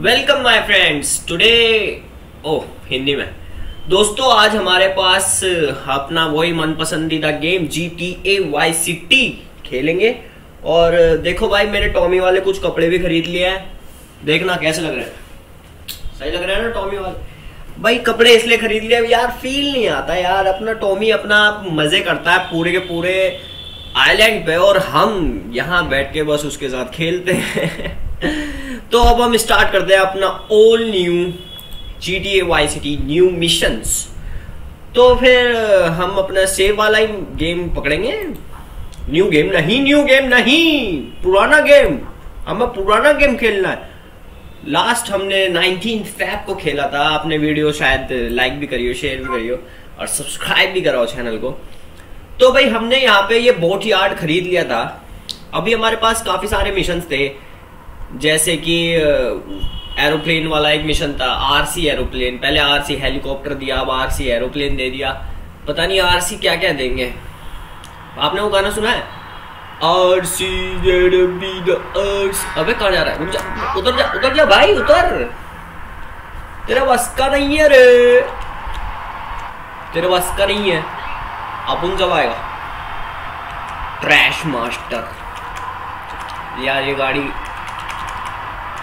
Welcome my friends today oh Hindi में. दोस्तों, आज हमारे पास अपना वही मन पसंदीदा game G T A vice city खेलेंगे। और देखो भाई, मैंने टॉमी वाले कुछ कपड़े भी खरीद लिए हैं। देखना कैसे लग रहे हैं। सही लग रहे हैं ना टॉमी वाले? भाई, कपड़े इसलिए खरीद लिए यार फील नहीं आता यार। अपना टॉमी अपना मज़े करता है, पूरे के पूरे आइलैंड पे। और हम यहाँ बैठ के बस उसके साथ खेलते हैं। तो अब हम स्टार्ट करते हैं अपना all new G T A vice city new mission तो फिर हम अपना सेव वाला ही गेम पकड़ेंगे. न्यू गेम नहीं न्यू गेम नहीं, पुराना गेम हमें पुराना गेम खेलना है. लास्ट हमने 19 फैब को खेला था. आपने वीडियो शायद लाइक भी करियो शेयर भी करियो और सब्सक्राइब भी कराओ चैनल को. तो भाई, हमने यहाँ पे ये बोट यार्ड खरीद लिया था. अभी हमारे पास काफ़ी सारे मिशन थे. जैसे कि एरोप्लेन वाला एक मिशन था आरसी एरोप्लेन। पहले आरसी हेलीकॉप्टर दिया अब आरसी एरोप्लेन दे दिया। पता नहीं आरसी क्या क्या देंगे। आपने वो गाना सुना है? आरसी अबे कहा जा रहा है? जा, उतर जा उतर जा भाई उतर। तेरा बस का नहीं है रे। तेरे बस का नहीं है। अपन जब आएगा। ट्रैश मास्टर यार ये गाड़ी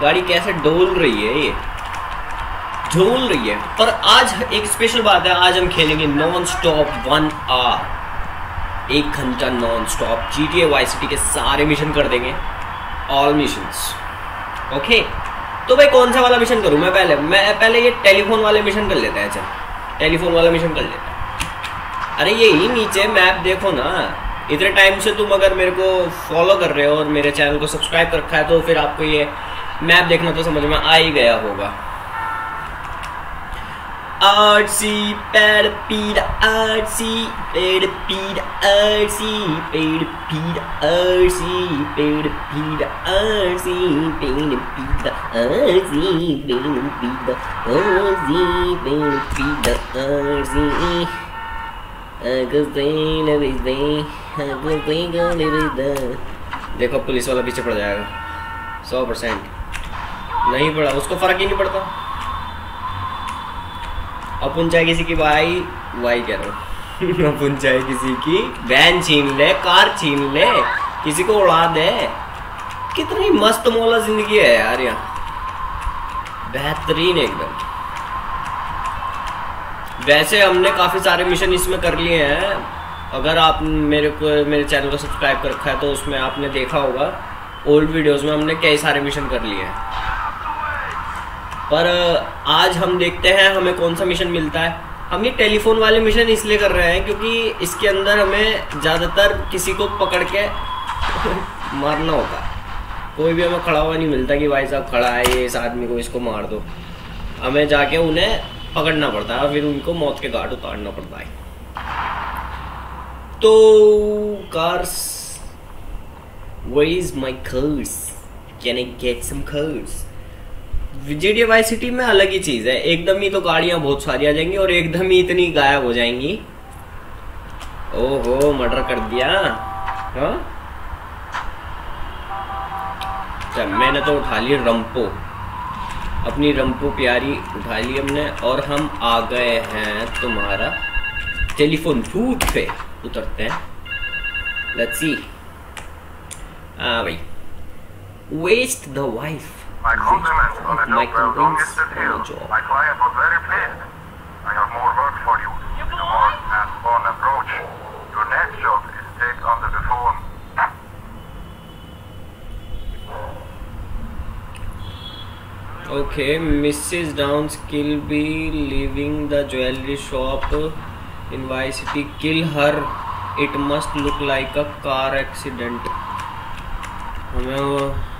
गाड़ी कैसे डोल रही है ये? झोल रही है। पर आज एक स्पेशल बात है, आज हम खेलेंगे नॉन स्टॉप वन आर एक घंटा non stop G T vice city के सारे मिशन कर देंगे। ऑल मिशन ओके तो भाई कौन सा वाला मिशन करूँ मैं पहले? मैं पहले ये टेलीफोन वाले मिशन कर लेते हैं, चल। टेलीफोन वाला मिशन कर लेते हैं। अरे यही नीचे मैप देखो ना। इतने टाइम से तुम अगर मेरे को फॉलो कर रहे हो और मेरे चैनल को सब्सक्राइब कर रखा है तो फिर आपको ये मैप देखना तो समझ में आ ही गया होगा। आरसी, पेड़, पीड़, आरसी, पेड़, पीड़, आरसी, पेड़, पीड़, आरसी, पेड़, पीड़, आरसी, पेड़, पीड़, आरसी, पेड़, पीड़, आरसी, पेड़, पीड़, आरसी। देखो, पुलिस वाला पीछे पड़ जाएगा। सौ परसेंट। नहीं पड़ा उसको फ़र्क ही नहीं पड़ता। अपन चाहे किसी की भाई वाई कह रहा हूँ। अपन चाहे किसी की वैन छीन ले, कार छीन ले, किसी को उड़ा दे। कितनी मस्त मौला ज़िंदगी है यार यहाँ। बेहतरीन एकदम। वैसे हमने काफ़ी सारे मिशन इसमें कर लिए हैं। अगर आप मेरे को, मेरे चैनल को सब्सक्राइब कर रखा है तो उसमें आपने देखा होगा ओल्ड वीडियोस में हमने कई सारे मिशन कर लिए हैं। पर आज हम देखते हैं हमें कौन सा मिशन मिलता है। हम ये टेलीफोन वाले मिशन इसलिए कर रहे हैं क्योंकि इसके अंदर हमें ज़्यादातर किसी को पकड़ के मारना होता। है कोई भी हमें खड़ा हुआ नहीं मिलता कि भाई साहब खड़ा है ये इस आदमी को इसको मार दो। हमें जाके उन्हें पकड़ना पड़ता है, फिर उनको मौत के घाट उतारना पड़ता है। तो cars where is my cars? Can I get some GTA vice city में अलग ही चीज़ है। एकदम ही तो गाड़ियाँ बहुत सारी आ जाएँगी और एकदम ही इतनी गायब हो जाएँगी। ओहो मर्डर कर दिया। हाँ? मैंने तो उठा ली रंपो। अपनी रंपो प्यारी उठा ली हमने और हम आ गए हैं तुम्हारा टेलीफोन बूथ पे। उतरते हैं। लेट्स सी हाँ भाई। Waste the wife My compliments on the job well done, Mr. Hill. My client was very pleased. I have more work for you. With a more hands-on approach. Your next job is take under the phone. Okay, Mrs. Downs kill be leaving the jewelry shop in Y City. Kill her. It must look like a car accident. हमें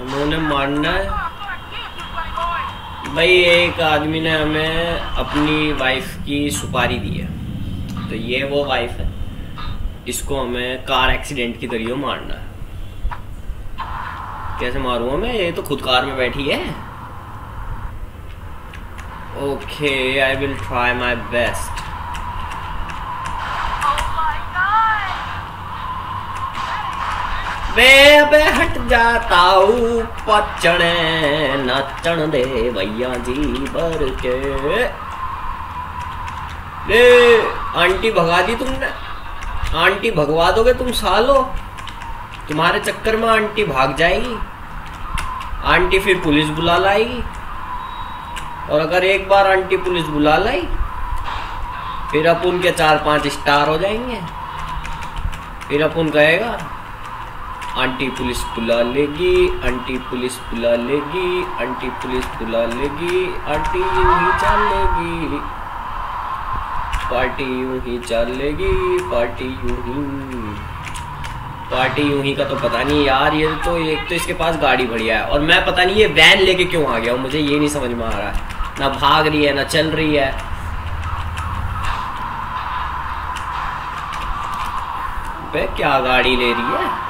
वो हमें उन्हें मारना है। भाई, एक आदमी ने हमें अपनी वाइफ की सुपारी दी है। तो ये वो वाइफ है। इसको हमें कार एक्सीडेंट की तरीके मारना है। कैसे मारूँगा मैं? ये तो खुद कार में बैठी है। Okay I will try my best बे हट जाता पचने नचन दे भैया जी बर के ले आंटी भगा दी तुमने आंटी भगवा दोगे तुम सालो तुम्हारे चक्कर में आंटी भाग जाएगी आंटी फिर पुलिस बुला लाएगी और अगर एक बार आंटी पुलिस बुला लाई फिर अपन के चार पाँच स्टार हो जाएँगे फिर अपन कहेगा आंटी पुलिस बुला लेगी, आंटी पुलिस बुला लेगी, आंटी पुलिस बुला लेगी, आंटी यूँ ही चलेगी। पार्टी यूँ ही चलेगी, पार्टी यूँ ही। पार्टी यूँ ही का तो पता नहीं यार, ये तो एक तो इसके पास गाड़ी बढ़िया है। और मैं पता नहीं ये वैन लेके क्यों आ गया मुझे ये नहीं समझ में आ रहा है। ना भाग रही है, ना चल रही है। क्या गाड़ी ले रही है?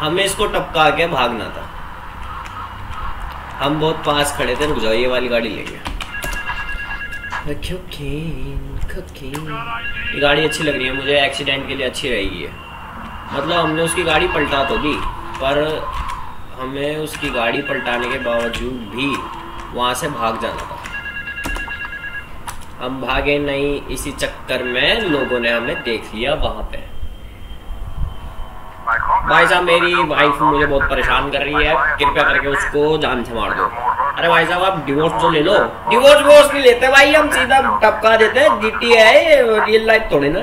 हमें इसको टपका के भागना था। हम बहुत पास खड़े थे रुक जाओ ये वाली गाड़ी Cocaine, cocaine. ये गाड़ी अच्छी लग रही है मुझे एक्सीडेंट के लिए अच्छी रहेगी है मतलब हमने उसकी गाड़ी पलटा तो दी पर हमें उसकी गाड़ी पलटाने के बावजूद भी वहाँ से भाग जाना था। हम भागे नहीं इसी चक्कर में लोगों ने हमें देख लिया वहाँ पे। भाई साहब, मेरी वाइफ मुझे बहुत परेशान कर रही है। कृपया करके उसको जान से मार दो। अरे भाई साहब, आप डिवोर्स तो ले लो। डिवोर्स वोर्स नहीं लेते भाई, हम सीधा टपका देते हैं। जीटी है रियल लाइफ थोड़ी ना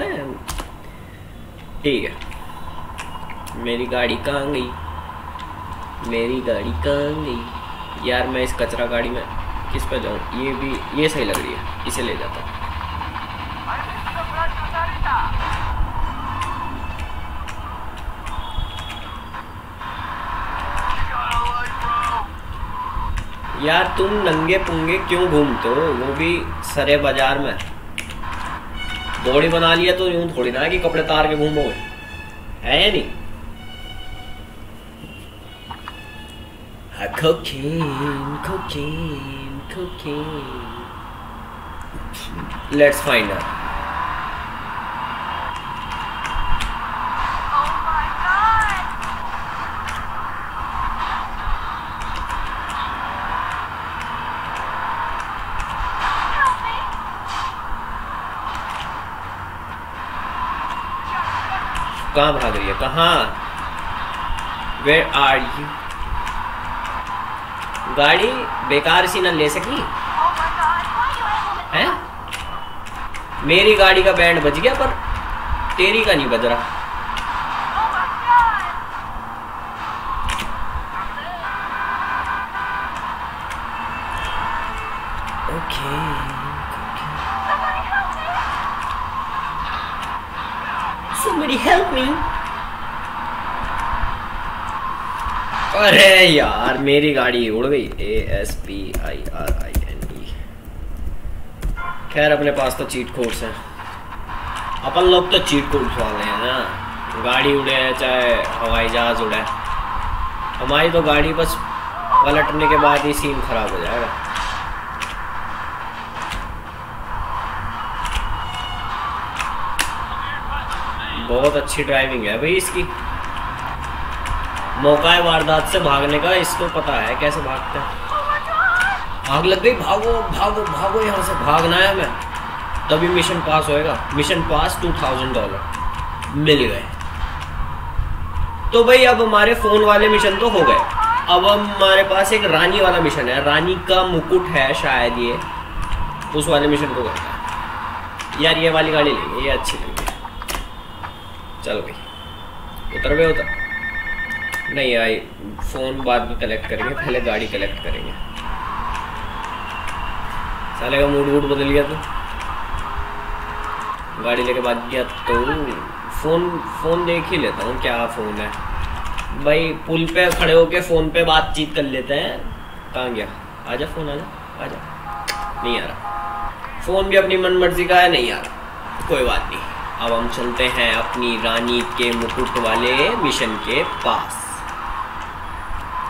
ठीक है। मेरी गाड़ी कहाँ गई? मेरी गाड़ी कहाँ गई? यार, मैं इस कचरा गाड़ी में किस पे जाऊँ? ये भी, ये सही लग रही है। इसे ले जाता हूँ। यार तुम नंगे पुंगे क्यों घूमते हो वो भी सरे बाज़ार में बॉडी बना लिया तो यूँ थोड़ी ना कि कपड़े तार के घूमोगे है या नहीं हाँ, cocaine, cocaine, cocaine. Let's find her. कहाँ भाग रही है? कहाँ? वेर आर यू गाड़ी बेकार सी ना ले सकी? है? मेरी गाड़ी का बैंड बज गया, पर तेरी का नहीं बज रहा। अरे यार, मेरी गाड़ी उड़ गई। A S P I R I N E खैर, अपने पास तो चीट कोड्स हैं। अपन लोग तो चीट कोड्स वाले हैं ना। गाड़ी उड़े, चाहे हवाई जहाज़ उड़े। हमारी तो गाड़ी बस पलटने के बाद ही सीन खराब हो जाएगा। बहुत अच्छी ड्राइविंग है भाई इसकी। मौका है वारदात से भागने का, इसको पता है कैसे भागते हैं। आग लग गई, भागो भागो भागो, यहाँ से भागना है हमें। तभी मिशन पास होएगा। Mission pass two thousand dollar मिल गए। तो भाई, अब हमारे फ़ोन वाले मिशन तो हो गए। अब हमारे पास एक रानी वाला मिशन है। रानी का मुकुट है शायद ये। उस वाले मिशन को करना है। यार, ये वाली गाड़ी लेंगे ये अच्छी लगी चलो भाई। उतर गए उतर। नहीं आई फ़ोन बाद में कलेक्ट करेंगे, पहले गाड़ी कलेक्ट करेंगे। साले का मूड वूड बदल गया तो। गाड़ी लेके भाग गया तो फ़ोन फ़ोन देख ही लेता हूँ क्या फ़ोन है। भाई पुल पे खड़े होके फ़ोन पे बातचीत कर लेते हैं। कहाँ गया? आजा फ़ोन आजा आजा। नहीं आ रहा। फ़ोन भी अपनी मन मर्ज़ी का है, नहीं आ रहा। कोई बात नहीं। अब हम चलते हैं अपनी रानी के मुकुट वाले मिशन के पास।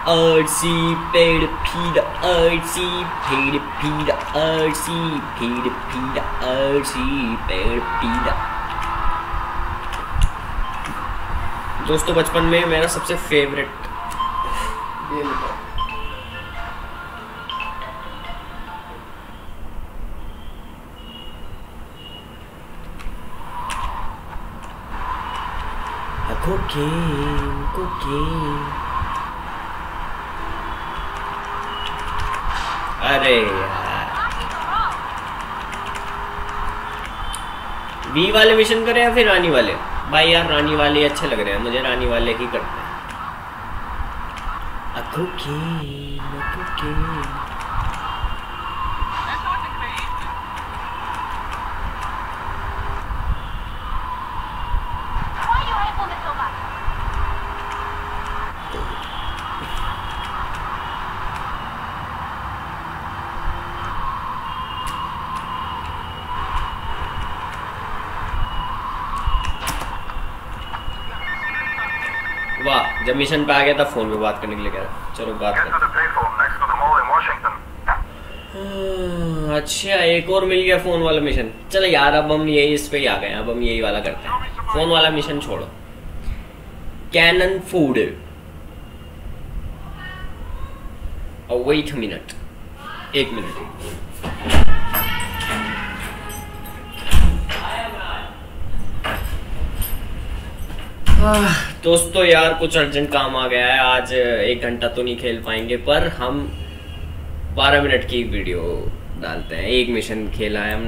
अर्सी पेड़ फीड अर्सी पेड़ फीड अर्सी पेड़ फीड अर्सी पेड़ फीड दोस्तों बचपन में मेरा सबसे फेवरेट गेम था Cocaine, cocaine. अरे बी वाले मिशन करें या फिर रानी वाले? भाई यार, रानी वाले अच्छे लग रहे हैं। मुझे रानी वाले ही करते हैं। वाह जब मिशन पे आ गया था फ़ोन पे बात करने के लिए कह रहा चलो बात Get to करते the payphone next to the mall in Washington. हैं। अच्छा एक और मिल गया फ़ोन वाला मिशन चलो यार अब हम यही इस पे ही आ गए अब हम यही वाला करते हैं। फ़ोन वाला मिशन छोड़ो। कैनन फ़ूड वेट मिनट एक मिनट आह, दोस्तों यार, कुछ अर्जेंट काम आ गया है। आज एक घंटा तो नहीं खेल पाएँगे, पर हम बारह मिनट की वीडियो डालते हैं। एक मिशन खेला है हमने।